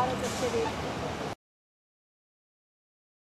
out of the city.